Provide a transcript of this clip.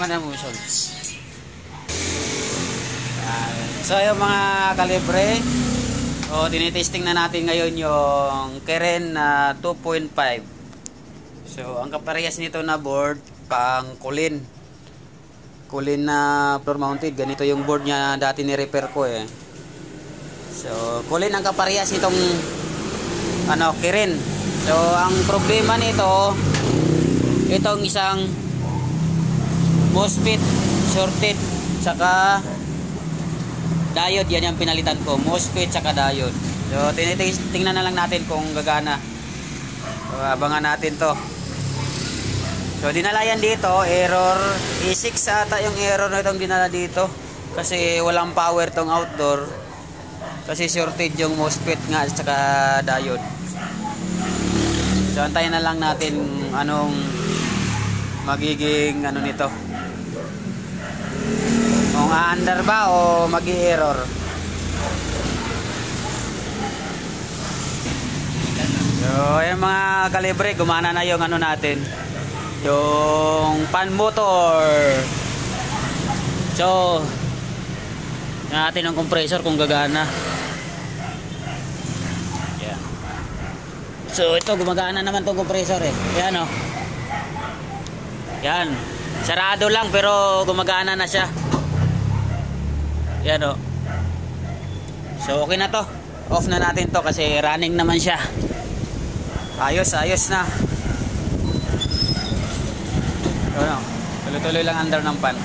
man ang. Yan. So yung mga kalibre, o tinitesting na natin ngayon yung Keren na 2.5. So ang kaparehas nito na board pang kulin. Kulin na floor mounted. Ganito yung board niya dati ni repair ko eh. So kulin ang kaparehas nitong ano Keren. So ang problema nito itong isang MOSFET shorted saka diode. Yan yung pinalitan ko. MOSFET saka diode. So tinitingnan na lang natin kung gagana. So abangan natin to. So dinala yan dito. Error E6 ata yung error na itong dinala dito. Kasi walang power tong outdoor. Kasi shorted yung MOSFET nga saka diode. So antayin na lang natin anong magiging ano nito? Kung under ba o mag error so yung mga kalibre gumana na yung ano natin. Yung pan motor. So natin ang compressor kung gagana. Yeah. so ito gumagana naman tong compressor eh. Yan o oh. Yan sarado lang pero gumagana na siya yan o. So okay na to. Off na natin to kasi running naman siya. Ayos, ayos na. Ano, tuloy-tuloy lang under ng pan.